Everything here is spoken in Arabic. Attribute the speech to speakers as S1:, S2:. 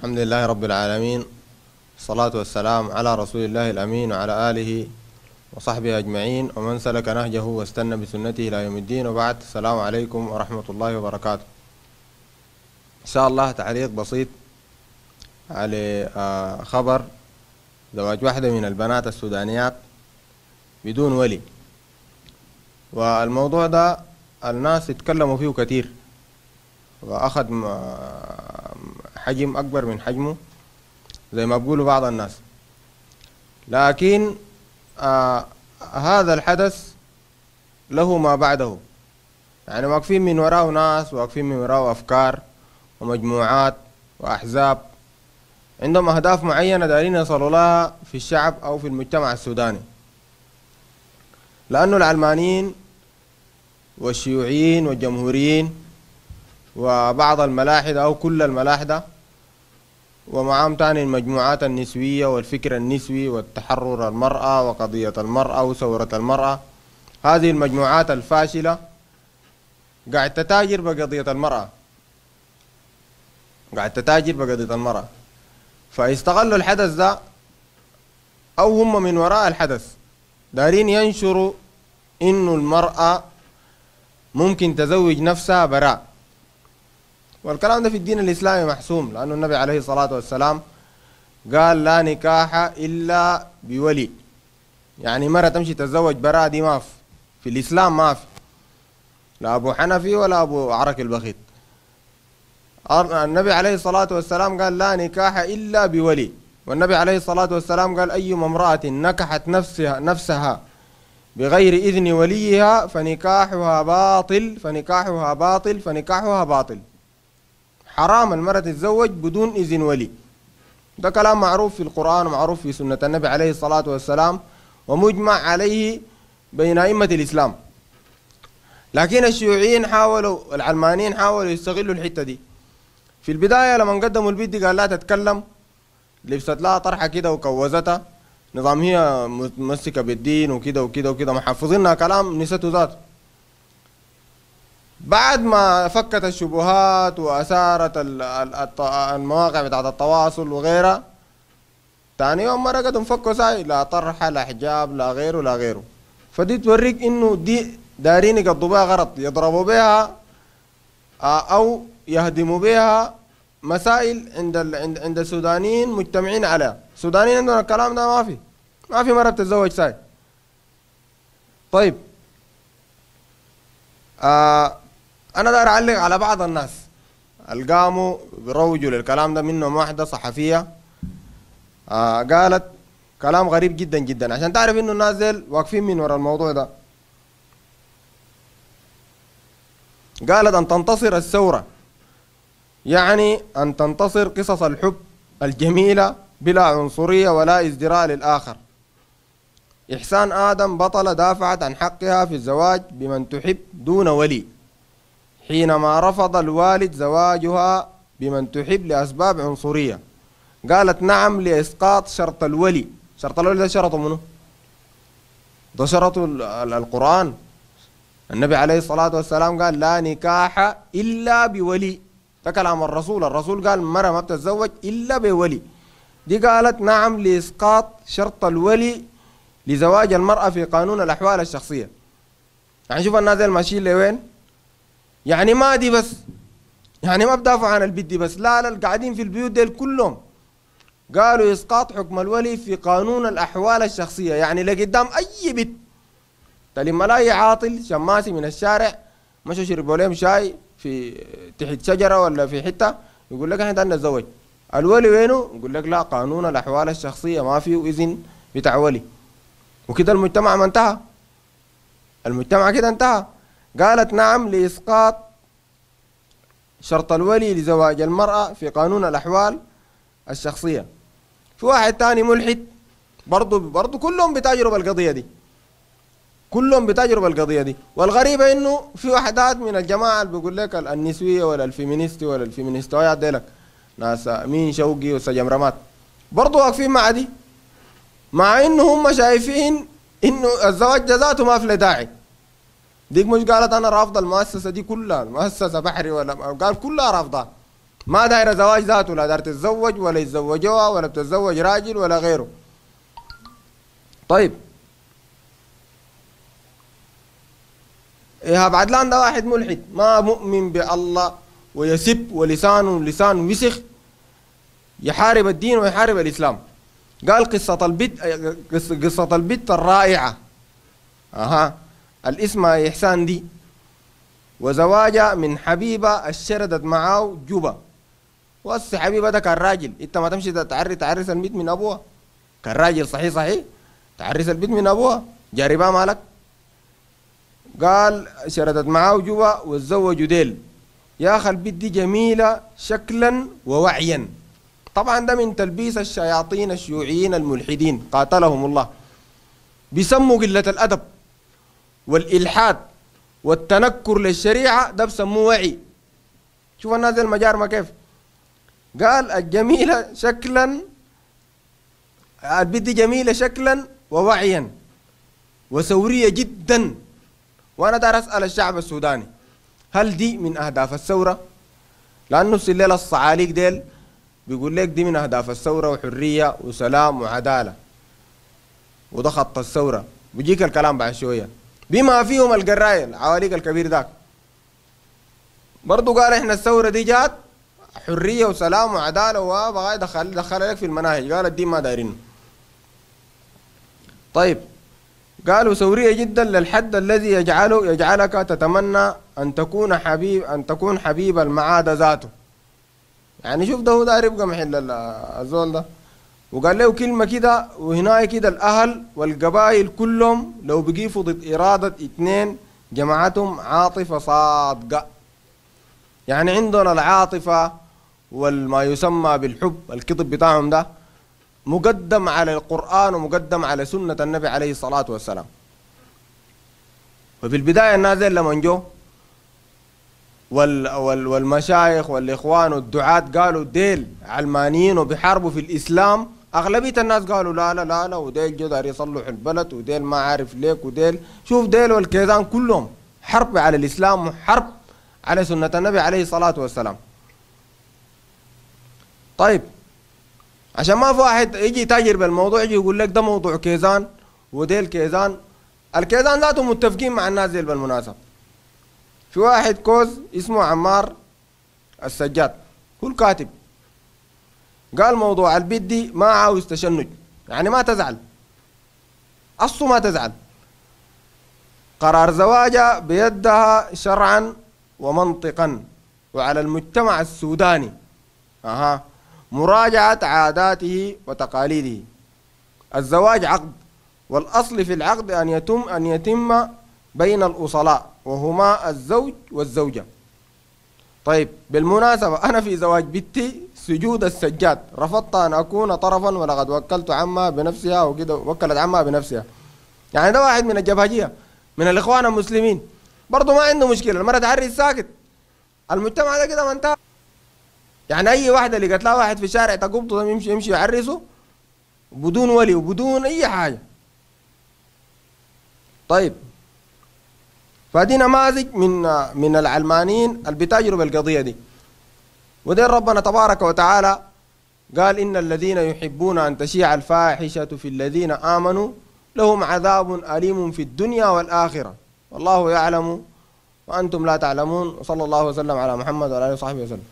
S1: الحمد لله رب العالمين الصلاة والسلام على رسول الله الأمين وعلى آله وصحبه أجمعين ومن سلك نهجه واستنى بسنته إلى يوم الدين وبعد السلام عليكم ورحمة الله وبركاته. إن شاء الله تعليق بسيط على آه، خبر زواج واحدة من البنات السودانيات بدون ولي. والموضوع ده الناس اتكلموا فيه كثير. وأخذ م- حجم أكبر من حجمه زي ما بيقولوا بعض الناس. لكن آه هذا الحدث له ما بعده. يعني واقفين من وراءه ناس واقفين من وراءه أفكار ومجموعات وأحزاب. عندهم أهداف معينة دارين يصلوا لها في الشعب أو في المجتمع السوداني. لأنه العلمانيين والشيوعيين والجمهوريين وبعض الملاحدة أو كل الملاحدة ومعهم تاني المجموعات النسوية والفكر النسوي والتحرر المرأة وقضية المرأة وثورة المرأة. هذه المجموعات الفاشلة قاعد تتاجر بقضية المرأة. قاعد تتاجر بقضية المرأة. فاستغلوا الحدث ده أو هم من وراء الحدث. دارين ينشروا إنه المرأة ممكن تزوج نفسها براء. والكلام ده في الدين الإسلامي محسوم لأنه النبي عليه الصلاة والسلام قال لا نكاح إلا بولي. يعني مرة تمشي تتزوج براء دي ما في في الإسلام ما في. لا أبو حنفي ولا أبو عرك البخيت النبي عليه الصلاة والسلام قال لا نكاح إلا بولي. والنبي عليه الصلاة والسلام قال أي امرأة نكحت نفسها نفسها بغير إذن وليها فنكاحها باطل فنكاحها باطل فنكاحها باطل. حرام المرأة تتزوج بدون إذن ولي. ده كلام معروف في القرآن ومعروف في سنة النبي عليه الصلاة والسلام ومجمع عليه بين أئمة الإسلام. لكن الشيوعيين حاولوا العلمانيين حاولوا يستغلوا الحتة دي. في البداية لما قدموا البيت دي قال لا تتكلم. لبست لها طرحة كده وكوزتها. نظام هي متمسكة بالدين وكده وكده وكده. محفظينها كلام نسته ذاته. بعد ما فكت الشبهات الط- المواقع بتاعت التواصل وغيرها تاني يوم مرة قد انفكوا ساي لا طرحة لا حجاب لا غيره لا غيره. فدي توريك إنه دي دارين يقضوا بها غرض يضربوا بها أو يهدموا بها مسائل. عند عند السودانيين مجتمعين عليها. السودانيين عندهم الكلام ده ما في. ما في مرة بتتزوج ساي. طيب. آه أنا داير أعلق على بعض الناس. اللي قاموا بيروجوا للكلام ده منهم واحدة صحفية آه قالت كلام غريب جدا جدا. عشان تعرف إنه الناس ديل واقفين من ورا الموضوع ده. قالت أن تنتصر الثورة. يعني أن تنتصر قصص الحب الجميلة بلا عنصرية ولا ازدراء للآخر. إحسان آدم بطلة دافعت عن حقها في الزواج بمن تحب دون ولي. حينما رفض الوالد زواجها بمن تحب لأسباب عنصرية قالت نعم لإسقاط شرط الولي. شرط الولي ده شرطه منه ده شرط ال- ال- القرآن. النبي عليه الصلاة والسلام قال لا نكاح إلا بولي. ده كلام الرسول. الرسول قال مرة ما بتتزوج إلا بولي. دي قالت نعم لإسقاط شرط الولي لزواج المرأة في قانون الأحوال الشخصية. يعني شوف الناس ماشيين لوين؟ يعني ما دي بس يعني ما بدافعوا عن البيت دي بس. لا لا قاعدين في البيوت ديل كلهم قالوا إسقاط حكم الولي في قانون الأحوال الشخصية. يعني لقدام أي بيت تلم لاقي عاطل شماسي من الشارع مشوا شربوا لهم شاي في تحت شجرة ولا في حتة يقول لك إحنا نتزوج الولي وينه؟ يقول لك لا قانون الأحوال الشخصية ما فيه إذن بتاع ولي. وكده المجتمع ما انتهى. المجتمع كده انتهى. قالت نعم لإسقاط شرط الولي لزواج المرأة في قانون الأحوال الشخصية. في واحد تاني ملحد برضو برضو كلهم بتجربة القضية دي. كلهم بتجربة القضية دي. والغريبة إنه في وحدات من الجماعة اللي بيقول لك النسوية ولا ال feminist ولا الفيمينيستويات ديلك ناس مين شوقي وسجم رمات برضو واقفين مع دي. مع إنه هم شايفين إنه الزواج جزاته ما في داعي. ديك مش قالت أنا رافضة المؤسسة دي كلها المؤسسة بحري ولا قال كلها رافضة. ما داير زواج ذاته لا داير تتزوج ولا يتزوجوها ولا بتتزوج راجل ولا غيره. طيب. إيهاب عدلان ده واحد ملحد. ما مؤمن بالله ويسب ولسانه لسان وسخ يحارب الدين ويحارب الإسلام. قال قصة البت قصة البت الرائعة. أها. الاسم إحسان دي. وزواجها من حبيبة الشردت معاه جوبا. وأس حبيبة ده كان راجل أنت ما تمشي تعري تعرس البيت من أبوها. كان راجل صحيح صحيح. تعرس البيت من أبوها. جاربها مالك. قال شردت معاه جوا وتزوجوا ديل. يا أخي البيت دي جميلة شكلا ووعيا. طبعا ده من تلبيس الشياطين الشيوعيين الملحدين. قاتلهم الله. بيسموا قلة الأدب. والإلحاد والتنكر للشريعة ده بسموه وعي. شوف الناس المجار ما كيف. قال الجميلة شكلا البيت دي جميلة شكلا ووعيا وثورية جدا. وأنا دار أسأل الشعب السوداني هل دي من أهداف الثورة؟ لأنه الليلة الصعاليق ديل بيقول لك دي من أهداف الثورة وحرية وسلام وعدالة. وده خط الثورة. بيجيك الكلام بعد شوية. بما فيهم القراية العواليق الكبير ذاك. برضو قال إحنا الثورة دي جات حرية وسلام وعدالة وبغاية دخل دخل لك في المناهج. قال الدين ما دايرينه طيب قالوا ثورية جدا للحد الذي يجعله يجعلك تتمنى أن تكون حبيب أن تكون حبيب المعادة ذاته. يعني شوف ده هو داير يبقى محل الزول ده. وقال له كلمة كده وهنا كده الأهل والقبائل كلهم لو بقيفوا ضد إرادة اثنين جماعتهم عاطفة صادقة. يعني عندنا العاطفة والما يسمى بالحب الكذب بتاعهم ده مقدم على القرآن ومقدم على سنة النبي عليه الصلاة والسلام. وفي البداية الناس لما جو وال وال والمشايخ والإخوان والدعاة قالوا ديل علمانيين وبيحاربوا في الإسلام أغلبية الناس قالوا لا لا لا لا وديل جو دار يصلحوا البلد وديل ما عارف ليك وديل. شوف ديل والكيزان كلهم حرب على الإسلام وحرب على سنة النبي عليه الصلاة والسلام. طيب عشان ما في واحد يجي يتاجر بالموضوع يجي يقول لك ده موضوع كيزان وديل كيزان. الكيزان ذاتهم متفقين مع الناس دي بالمناسبة. في واحد كوز اسمه عمار السجاد هو الكاتب. قال موضوع البيت دي ما عاوز تشنج. يعني ما تزعل. أصله ما تزعل. قرار زواجها بيدها شرعا ومنطقا. وعلى المجتمع السوداني. أها. مراجعة عاداته وتقاليده. الزواج عقد. والأصل في العقد أن يتم أن يتم بين الأصلاء. وهما الزوج والزوجة. طيب بالمناسبة أنا في زواج بنتي سجود السجاد. رفضت أن أكون طرفا ولقد وكلت عمها بنفسها وكده وكلت عمها بنفسها. يعني ده واحد من الجبهجية من الإخوان المسلمين. برضه ما عنده مشكلة المرة تعري ساكت المجتمع ده كده ما انتهى. يعني أي واحدة اللي قالت لها واحد في الشارع تقبضه يمشي يمشي يعرسه بدون ولي وبدون أي حاجة. طيب فدي نماذج من من العلمانيين اللي بيتاجروا بالقضية دي. ودين ربنا تبارك وتعالى قال إن الذين يحبون أن تشيع الفاحشة في الذين آمنوا لهم عذاب أليم في الدنيا والآخرة. والله يعلم وأنتم لا تعلمون. وصلى الله وسلم على محمد وعلى آله وصحبه وسلم.